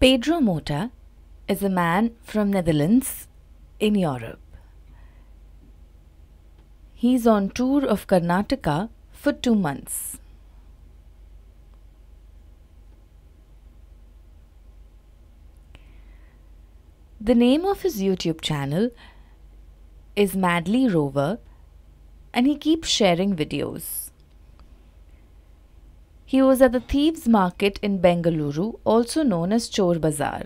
Pedro Mota is a man from Netherlands in Europe. He's on tour of Karnataka for two months. The name of his YouTube channel is Madly Rover and he keeps sharing videos. He was at the Thieves Market in Bengaluru, also known as Chor Bazaar.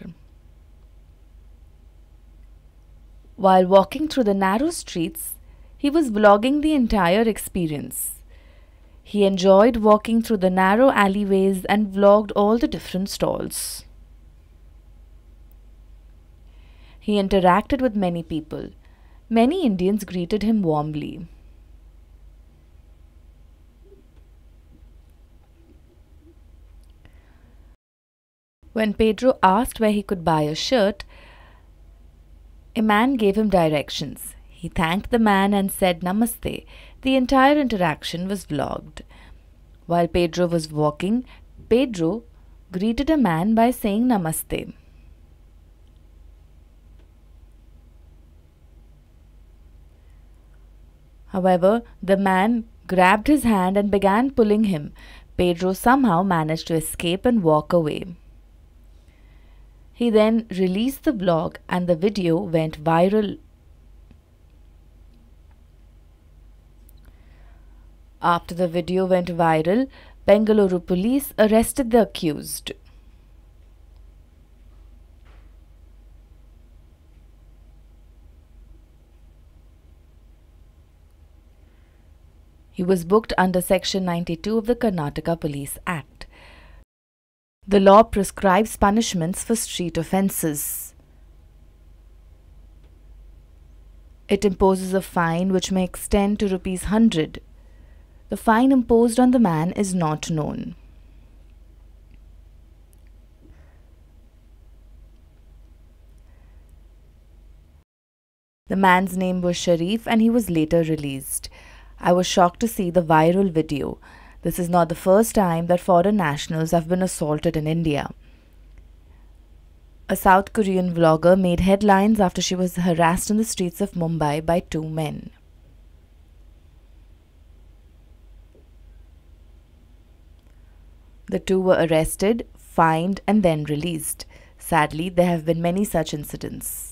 While walking through the narrow streets, he was vlogging the entire experience. He enjoyed walking through the narrow alleyways and vlogged all the different stalls. He interacted with many people. Many Indians greeted him warmly. When Pedro asked where he could buy a shirt, a man gave him directions. He thanked the man and said Namaste. The entire interaction was vlogged. While Pedro was walking, Pedro greeted a man by saying Namaste. However, the man grabbed his hand and began pulling him. Pedro somehow managed to escape and walk away. He then released the blog and the video went viral. After the video went viral, Bengaluru police arrested the accused. He was booked under Section 92 of the Karnataka Police Act. The law prescribes punishments for street offences. It imposes a fine which may extend to rupees 100. The fine imposed on the man is not known. The man's name was Sharif and he was later released. I was shocked to see the viral video. This is not the first time that foreign nationals have been assaulted in India. A South Korean vlogger made headlines after she was harassed in the streets of Mumbai by two men. The two were arrested, fined, and then released. Sadly, there have been many such incidents.